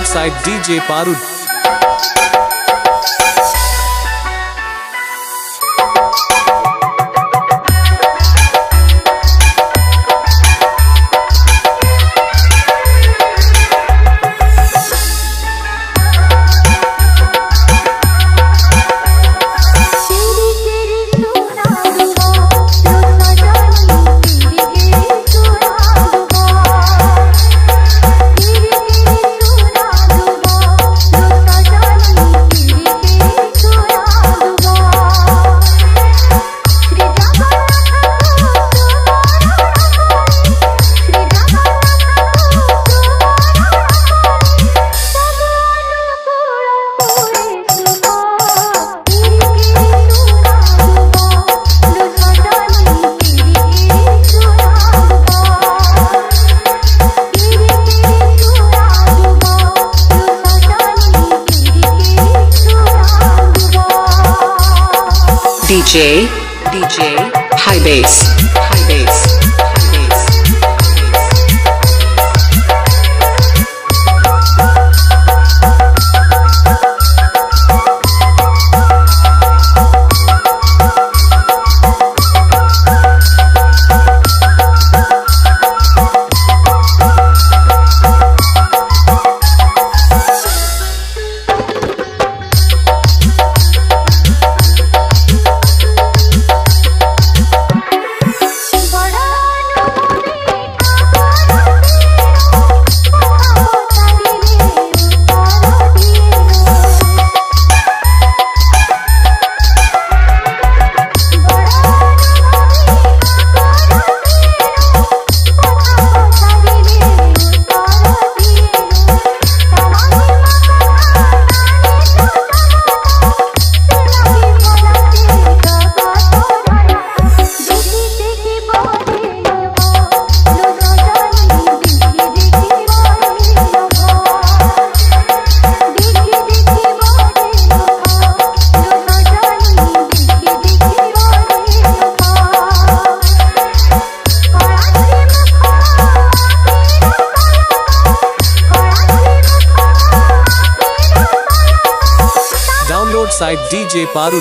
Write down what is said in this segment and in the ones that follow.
Outside DJ Parud. DJ, DJ, high bass. DJ Parul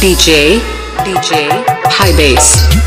DJ, DJ, high bass.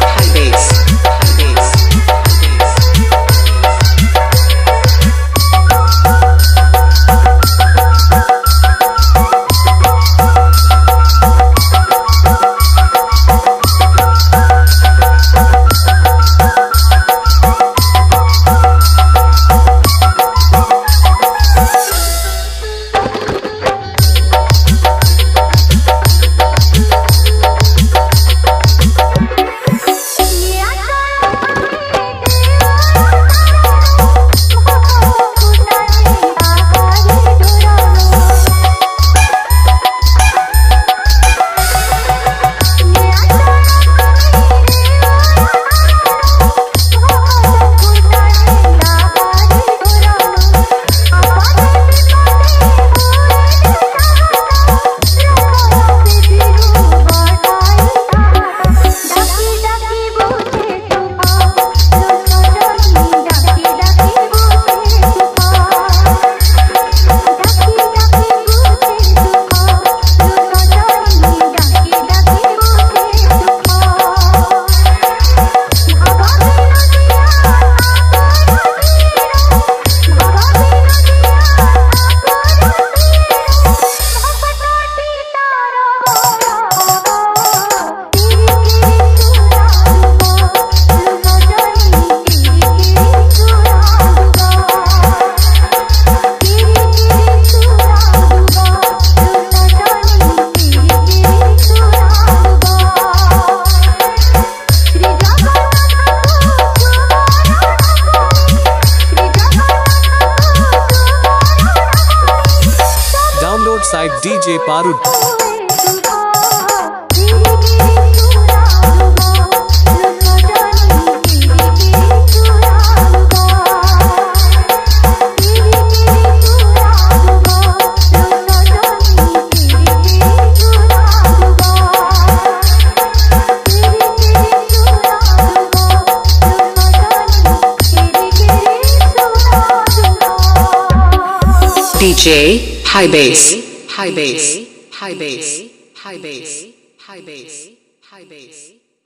DJ High Bass High Bass High Bass High Bass High Bass High Bass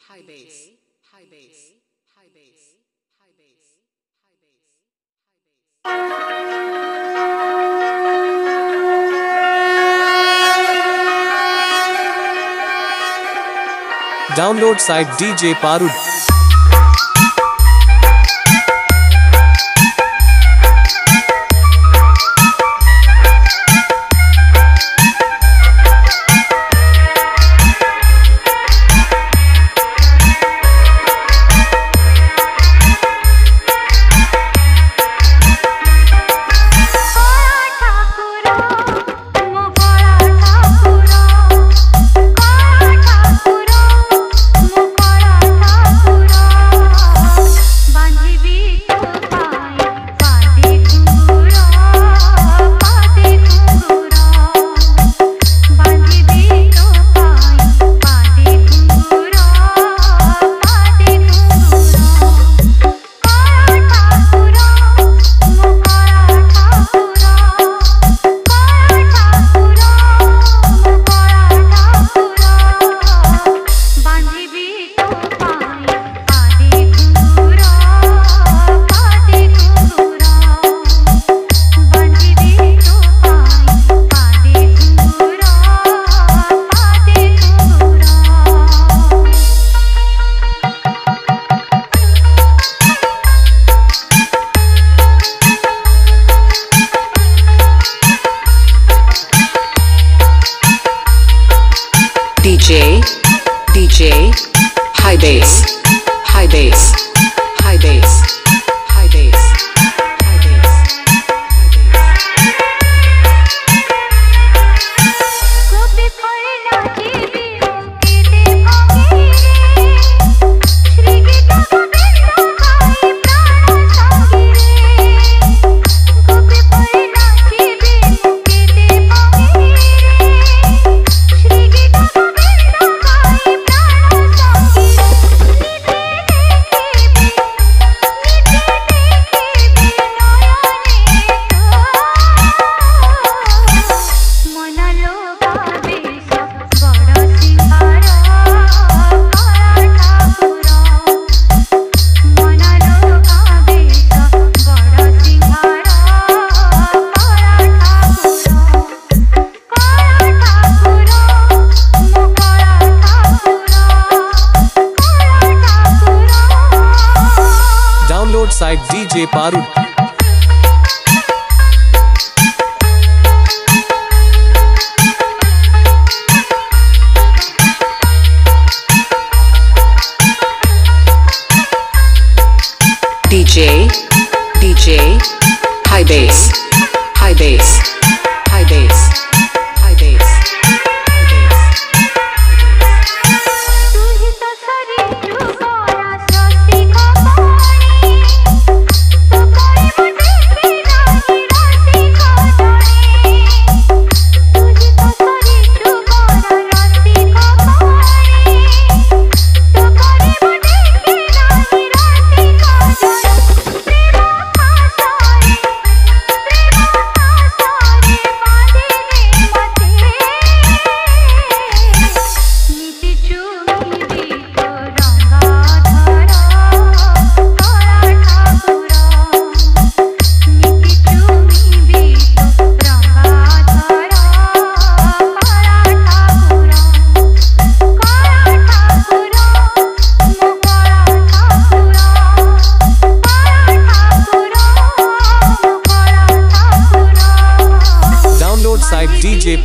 High Bass High Bass High Bass High Bass High Bass download site DJ पारूड based.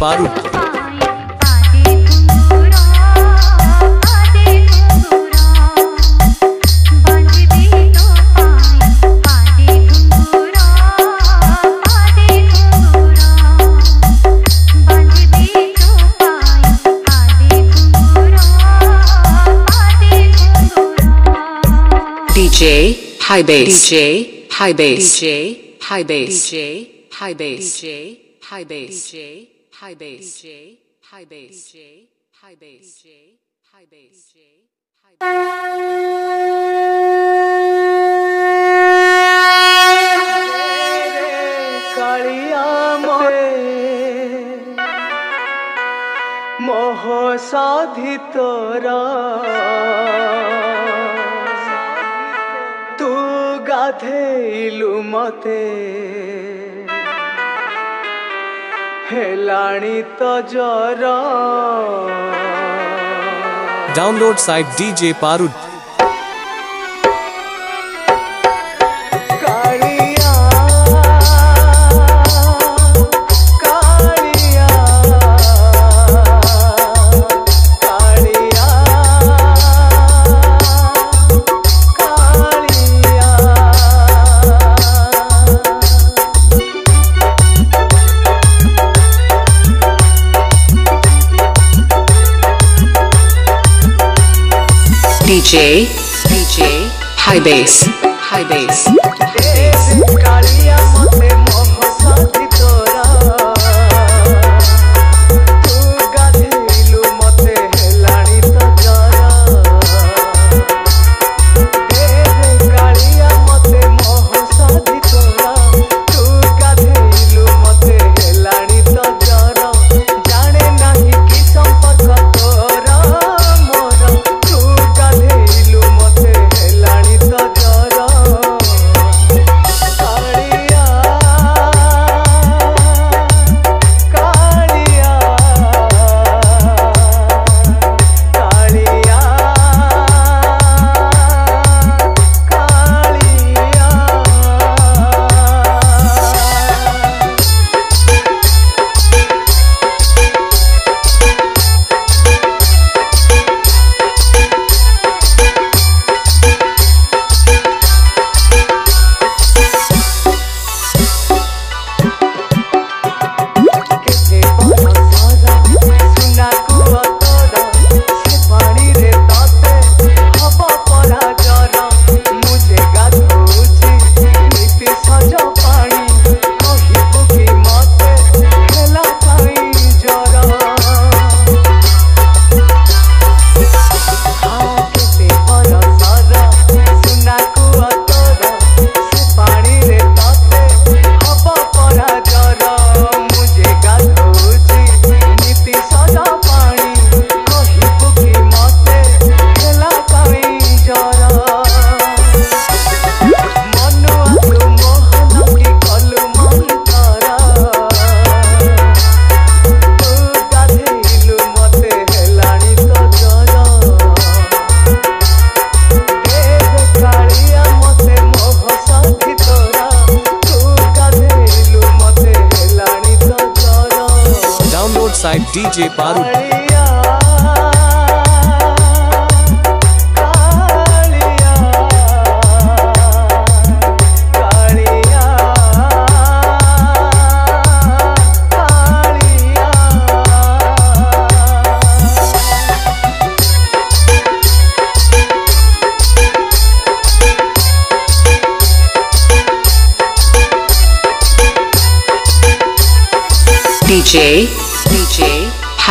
Paru DJ high bass DJ high bass DJ high bass DJ high bass DJ high bass DJ high bass DJ high bass DJ high bass DJ high bass DJ high bass কালিয়া মরে মোহ সাধিত তু গাধেইলু মতে हेलाणी तो जरा। डाउनलोड साइट डीजे पारुट DJ, DJ, high bass, high bass.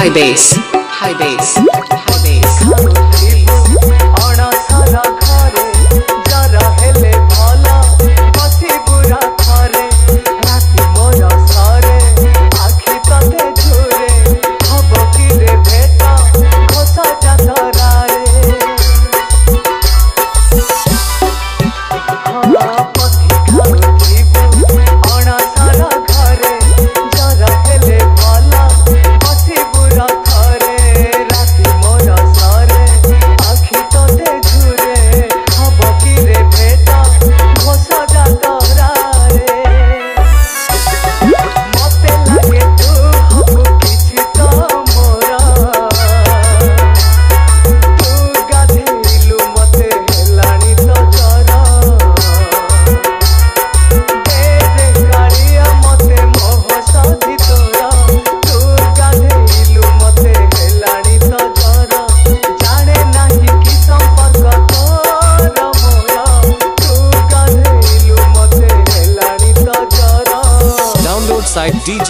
high bass.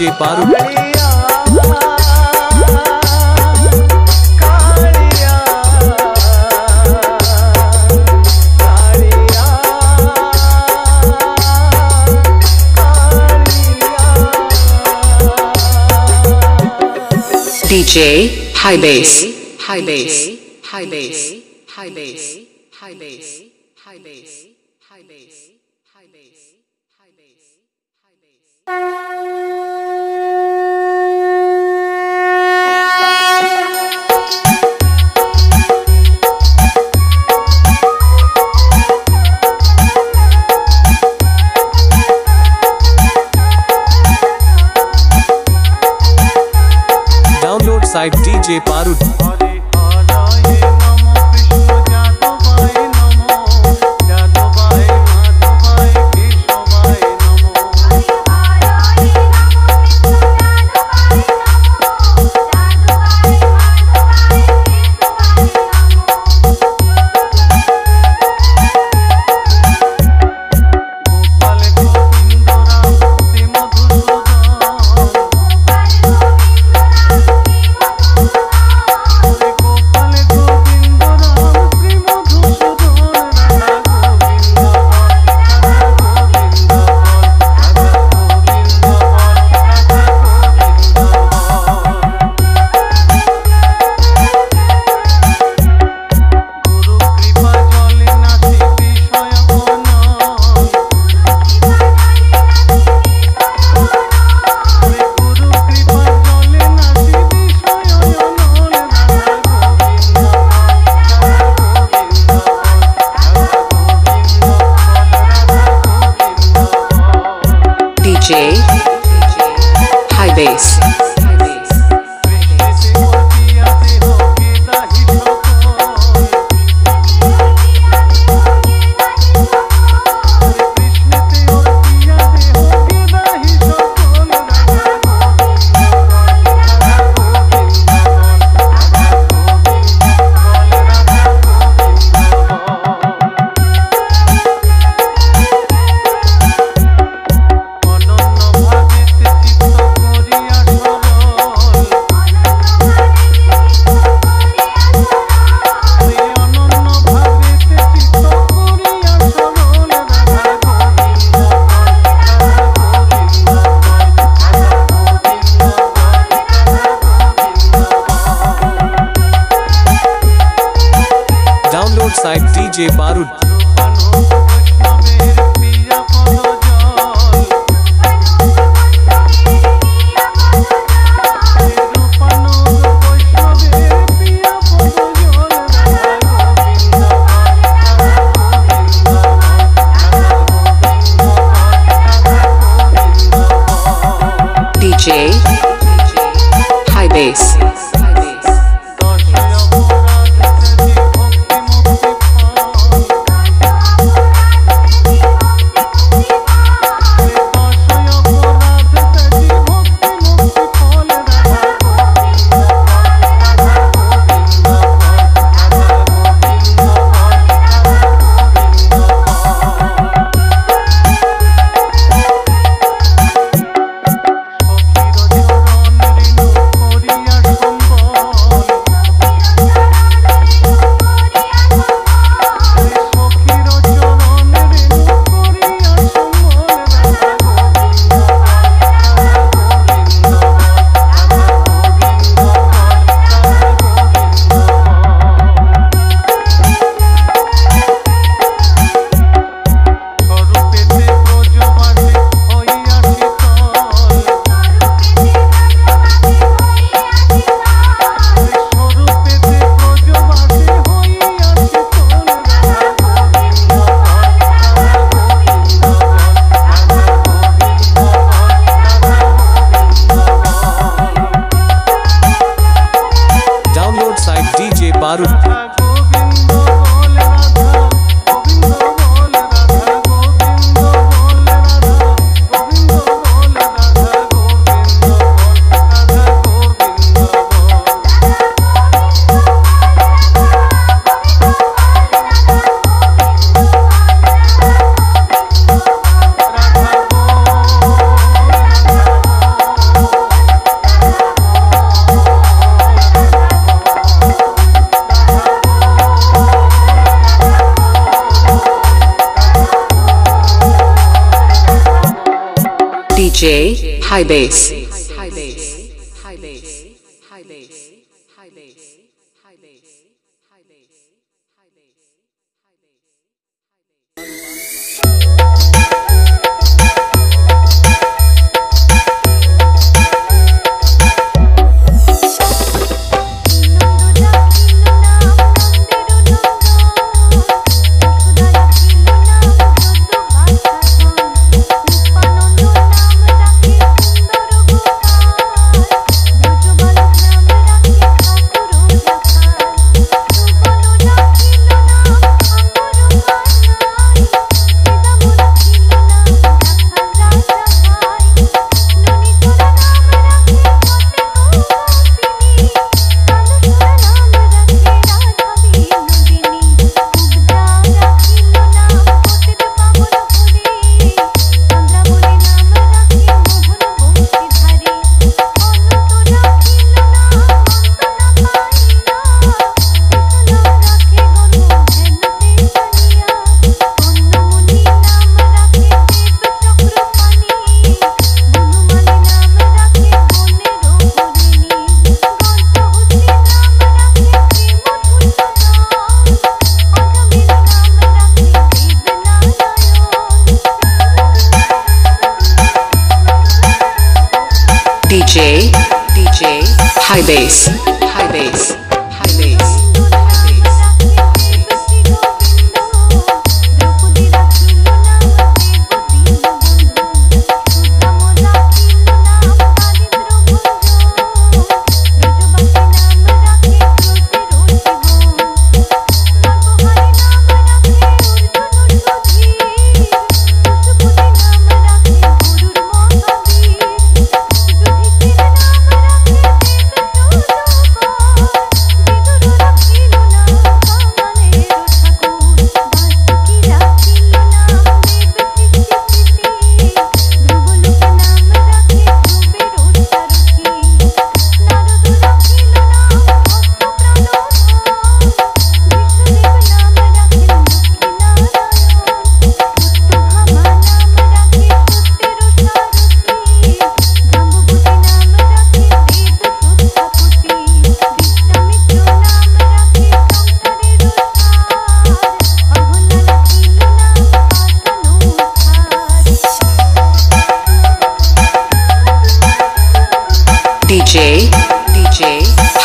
ಪೂಜೆ Paru DJ high bass. high bass. high bass. high bass. high bass. High bass high bass. High bass high bass. High bass. DJ बारुद Base.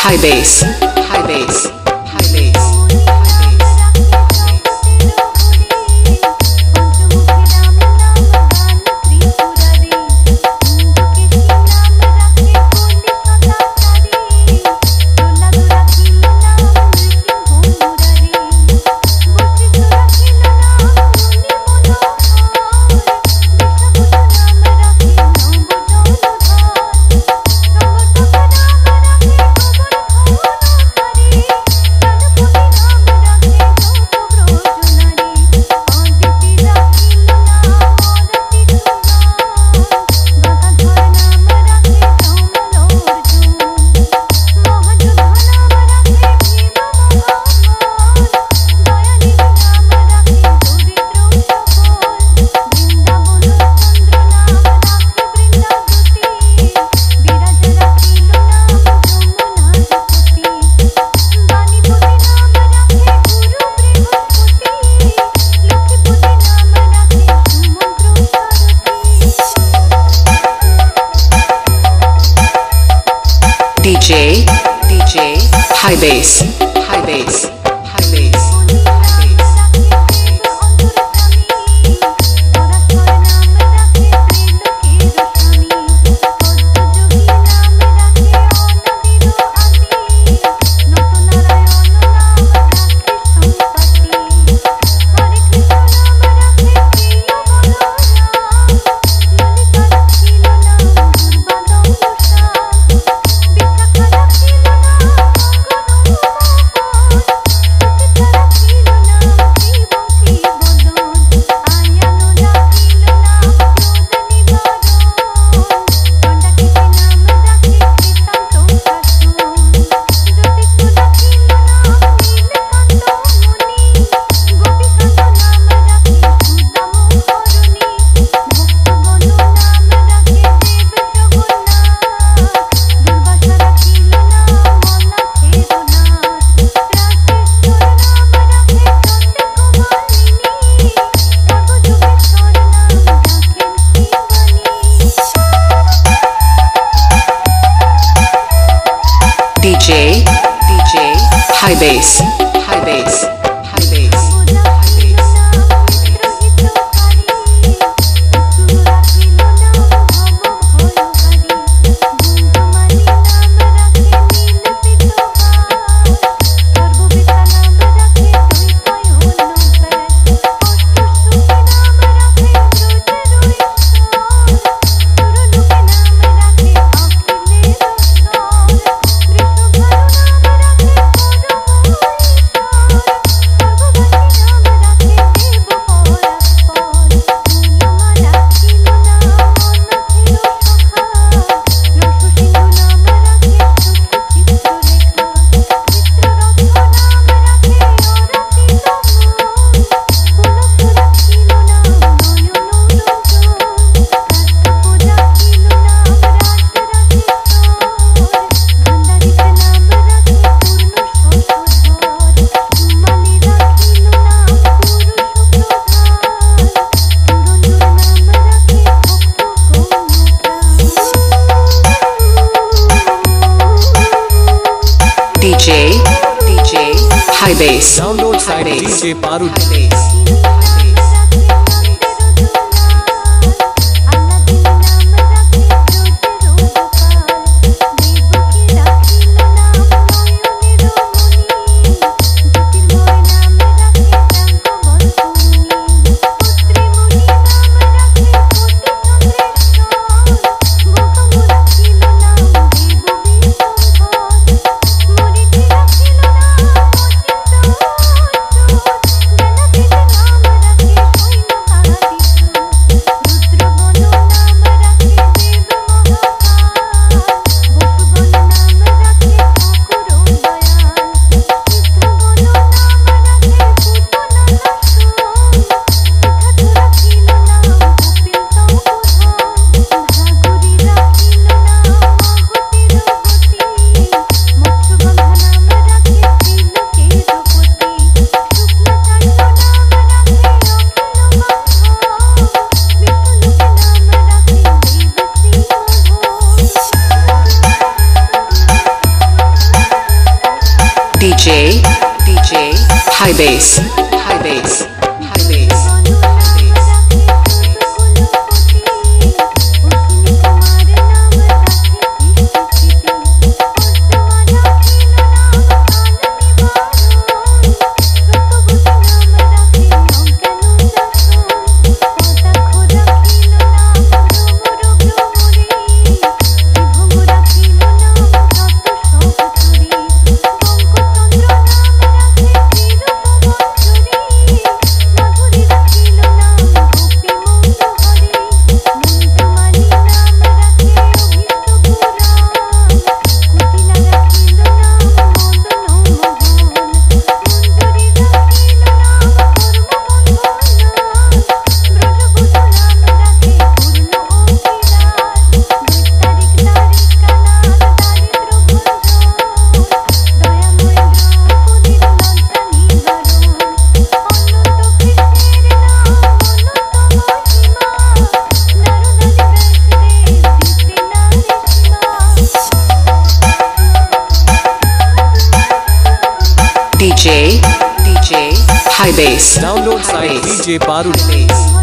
High bass, Base. Bass. Download site DJ Parut. bass,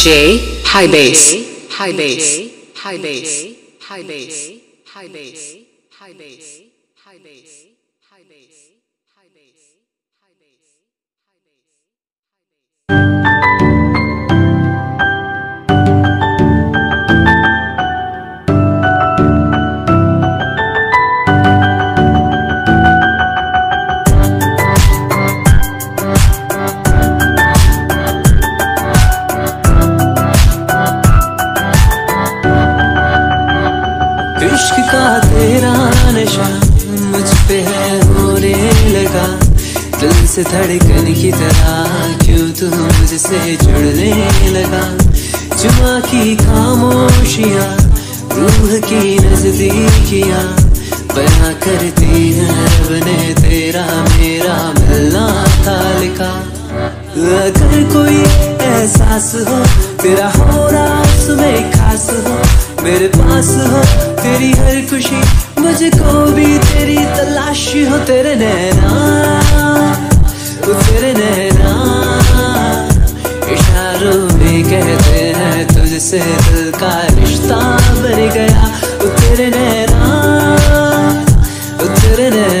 DJ High Bass. High Bass. High Bass. High Bass. High Bass. High Bass. High Bass. High Bass. High Bass. धड़कन की तरह क्यों तू मुझसे जुड़ने लगा? जुआ की खामोशियाँ, रूह की नजदीकियाँ, बना करती है रब ने तेरा मेरा मिलना लिखा। अगर कोई एहसास हो, तेरा हो रहा उसमें खास हो, मेरे पास हो, तेरी हर खुशी मुझको भी तेरी तलाश हो, तेरे नैना। तू फिर देना इशारों में कहते हैं तुझसे दिल का रिश्ता बन गया। उतर नैना उतर नैना।